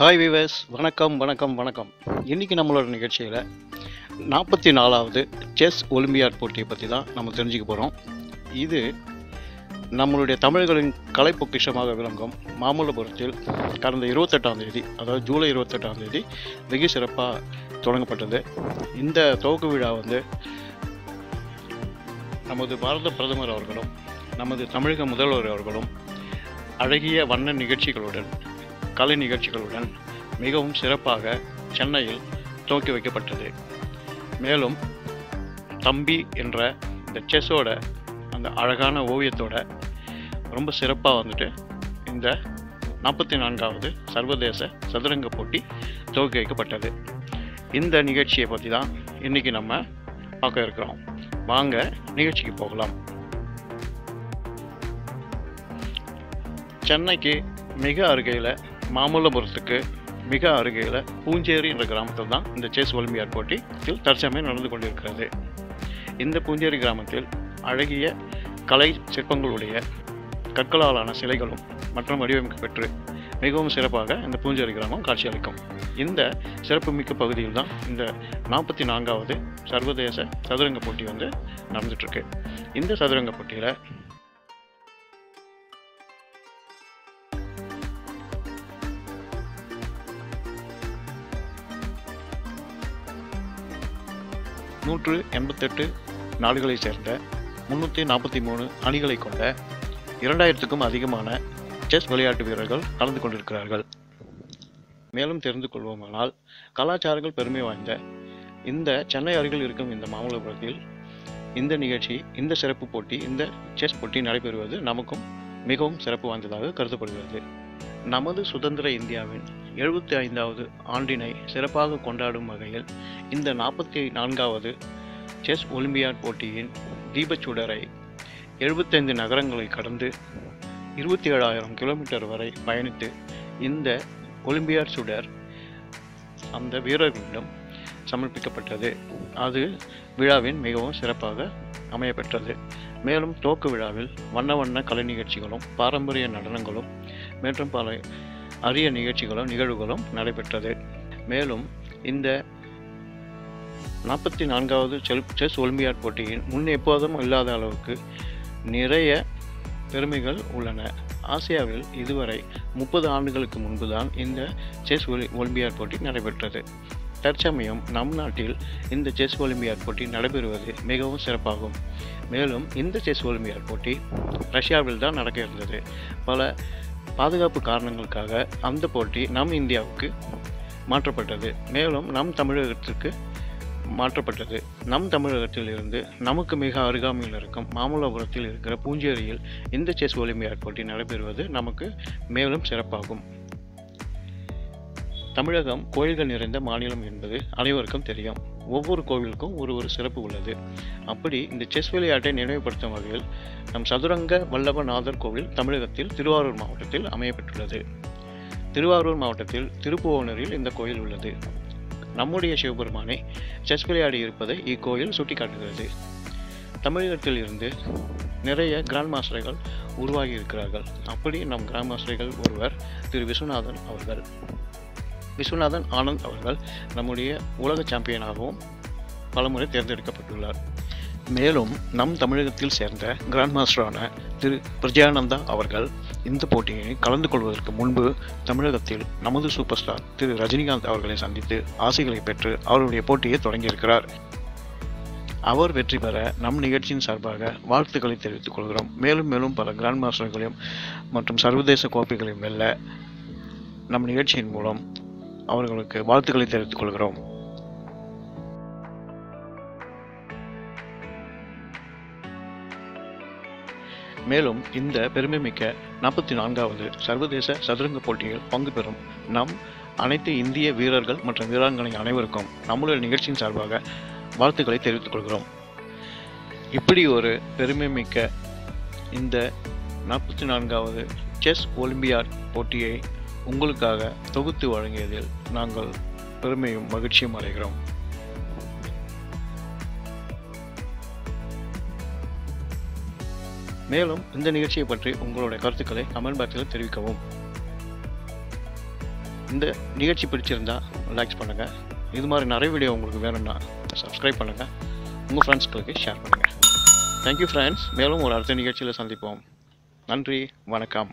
Hi viewers வணக்கம் வணக்கம் வணக்கம். இன்றைக்கி நம்மளோட நிகழ்ச்சியில் நாற்பத்தி நாலாவது செஸ் ஒலிம்பியாட் போட்டியை பற்றி தான் நம்ம தெரிஞ்சுக்க போகிறோம் இது நம்மளுடைய தமிழர்களின் கலை பொக்கிஷமாக விளங்கும். மாமல்லபுரத்தில் கடந்த இருபத்தெட்டாம் தேதி அதாவது ஜூலை இருபத்தெட்டாம் தேதி வெகு சிறப்பாக தொடங்கப்பட்டது. இந்த துவக்க விழா வந்து நமது பாரத பிரதமர் அவர்களும் நமது தமிழக முதல்வர் அவர்களும் அழகிய வண்ண நிகழ்ச்சிகளுடன் கலை நிகழ்ச்சிகளுடன் மிகவும் சிறப்பாக சென்னையில் துவக்கி வைக்கப்பட்டது. மேலும் தம்பி என்ற இந்த செஸ்ஸோட அந்த அழகான ஓவியத்தோட ரொம்ப சிறப்பாக வந்துட்டு இந்த நாற்பத்தி நான்காவது சர்வதேச சதுரங்க போட்டி துவக்கி வைக்கப்பட்டது. இந்த நிகழ்ச்சியை பற்றி தான் இன்றைக்கி நம்ம பார்க்க இருக்கிறோம். வாங்க நிகழ்ச்சிக்கு போகலாம். சென்னைக்கு மிக அருகையில் மாமல்லபுரத்துக்கு மிக அருகில் பூஞ்சேரி என்ற கிராமத்தில் தான் இந்த செஸ் ஒலிம்பியாட் போட்டியில் தற்சமயம் நடந்து கொண்டிருக்கிறது. இந்த பூஞ்சேரி கிராமத்தில் அழகிய கலை சிற்பங்களுடைய கற்களாலான சிலைகளும் மற்றும் வடிவமைப்பு பெற்று மிகவும் சிறப்பாக இந்த பூஞ்சேரி கிராமம் காட்சியளிக்கும். இந்த சிறப்புமிக்க பகுதியில் தான் இந்த நாற்பத்தி நான்காவது சர்வதேச சதுரங்க போட்டி வந்து நடந்துட்டுருக்கு. இந்த சதுரங்க போட்டியில் நூற்று எண்பத்தெட்டு நாடுகளை சேர்ந்த முன்னூற்றி நாற்பத்தி மூணு அணிகளை கொண்ட இரண்டாயிரத்துக்கும் அதிகமான செஸ் விளையாட்டு வீரர்கள் கலந்து கொண்டிருக்கிறார்கள். மேலும் தெரிந்து கொள்வோமானால் கலாச்சாரங்கள் பெருமை வாய்ந்த இந்த சென்னை அருகில் இருக்கும் இந்த மாமல்லபுரத்தில் இந்த நிகழ்ச்சி இந்த சிறப்பு போட்டி இந்த செஸ் போட்டி நடைபெறுவது நமக்கும் மிகவும் சிறப்பு வாய்ந்ததாக கருதப்படுகிறது. நமது சுதந்திர இந்தியாவின் எழுபத்தி ஐந்தாவது ஆண்டினை சிறப்பாக கொண்டாடும் வகையில் இந்த நாற்பத்தி நான்காவது செஸ் ஒலிம்பியாட் போட்டியின் தீபச்சுடரை எழுபத்தைந்து நகரங்களை கடந்து இருபத்தி ஏழாயிரம் கிலோமீட்டர் வரை பயணித்து இந்த ஒலிம்பியாட் சுடர் அந்த வீரர்களிடம் சமர்ப்பிக்கப்பட்டது. அது விழாவின் மிகவும் சிறப்பாக அமையப்பெற்றது. மேலும் தோக்கு விழாவில் வண்ண வண்ண கலை நிகழ்ச்சிகளும் பாரம்பரிய நடனங்களும் மற்றும் பல அரிய நிகழ்ச்சிகளும் நிகழ்வுகளும் நடைபெற்றது. மேலும் இந்த நாற்பத்தி நான்காவது செல் செஸ் ஒலிம்பியாட் போட்டியின் முன் எப்போதும் இல்லாத அளவுக்கு நிறைய பெருமைகள் உள்ளன. ஆசியாவில் இதுவரை முப்பது ஆண்டுகளுக்கு முன்புதான் இந்த செஸ் ஒலி ஒலிம்பியாட் போட்டி நடைபெற்றது. தற்சமயம் நம் நாட்டில் இந்த செஸ் ஒலிம்பியாட் போட்டி நடைபெறுவது மிகவும் சிறப்பாகும். மேலும் இந்த செஸ் ஒலிம்பியாட் போட்டி ரஷ்யாவில் தான் நடக்க இருந்தது. பல பாதுகாப்பு காரணங்களுக்காக அந்த போட்டி நம் இந்தியாவுக்கு மாற்றப்பட்டது. மேலும் நம் தமிழகத்திற்கு மாற்றப்பட்டது. நம் தமிழகத்தில் இருந்து நமக்கு மிக அருகாமையில் இருக்கும் மாமல்லபுரத்தில் இருக்கிற பூஞ்சேரியில் இந்த செஸ் ஒலிம்பியாட் போட்டி நடைபெறுவது நமக்கு மேலும் சிறப்பாகும். தமிழகம் கோயில்கள் நிறைந்த மாநிலம் என்பது அனைவருக்கும் தெரியும். ஒவ்வொரு கோவிலுக்கும் ஒரு ஒரு சிறப்பு உள்ளது. அப்படி இந்த செஸ் விளையாட்டை நினைவுபடுத்தும் வகையில் நம் சதுரங்க வல்லபநாதர் கோவில் தமிழகத்தில் திருவாரூர் மாவட்டத்தில் அமையப்பட்டுள்ளது திருவாரூர் மாவட்டத்தில் திருப்புவனரில் இந்த கோயில் உள்ளது. நம்முடைய சிவபெருமானை செஸ் விளையாடி இருப்பதை இக்கோயில் சுட்டிக்காட்டுகிறது. தமிழகத்தில் இருந்து நிறைய கிராண்ட் மாஸ்டர்கள் உருவாகி இருக்கிறார்கள். அப்படி நம் கிராண்ட் மாஸ்டர்கள் ஒருவர் திரு விஸ்வநாதன் அவர்கள். விஸ்வநாதன் ஆனந்த் அவர்கள் நம்முடைய உலக சாம்பியனாகவும் பலமுறை தேர்ந்தெடுக்கப்பட்டுள்ளார். மேலும் நம் தமிழகத்தில் சேர்ந்த கிராண்ட் மாஸ்டரான திரு பிரஜயானந்தா அவர்கள் இந்த போட்டியை கலந்து கொள்வதற்கு முன்பு தமிழகத்தில் நமது சூப்பர் ஸ்டார் திரு ரஜினிகாந்த் அவர்களை சந்தித்து ஆசைகளை பெற்று அவருடைய போட்டியை தொடங்கியிருக்கிறார். அவர் வெற்றி பெற நம் நிகழ்ச்சியின் சார்பாக வாழ்த்துக்களை தெரிவித்துக் கொள்கிறோம். மேலும் மேலும் பல கிராண்ட் மாஸ்டர்களையும் மற்றும் சர்வதேச கோப்பைகளையும் வெல்ல நம் நிகழ்ச்சியின் மூலம் அவர்களுக்கு வாழ்த்துக்களை தெரிவித்துக் கொள்கிறோம். மேலும் இந்த பெருமைமிக்க நாற்பத்தி நான்காவது சர்வதேச சதுரங்க போட்டியில் பங்கு பெறும் நம் அனைத்து இந்திய வீரர்கள் மற்றும் வீராங்கனை அனைவருக்கும் நம்முடைய நிகழ்ச்சியின் சார்பாக வாழ்த்துக்களை தெரிவித்துக் கொள்கிறோம். இப்படி ஒரு பெருமைமிக்க இந்த நாற்பத்தி நான்காவது செஸ் ஒலிம்பியாட் போட்டியை உங்களுக்காக தொகுத்து வழங்கியதில் நாங்கள் பெருமையும் மகிழ்ச்சியும் அடைகிறோம். மேலும் இந்த நிகழ்ச்சியை பற்றி உங்களுடைய கருத்துக்களை கமெண்ட் பாக்ஸில் தெரிவிக்கவும். இந்த நிகழ்ச்சி பிடிச்சிருந்தா லைக்ஸ் பண்ணுங்கள் இது மாதிரி நிறைய வீடியோ உங்களுக்கு வேணும்னா சப்ஸ்கிரைப் பண்ணுங்கள் உங்கள் ஃப்ரெண்ட்ஸ்களுக்கு ஷேர் பண்ணுங்கள் தேங்க்யூ ஃப்ரெண்ட்ஸ் மேலும் ஒரு அடுத்த நிகழ்ச்சியில் சந்திப்போம். நன்றி வணக்கம்.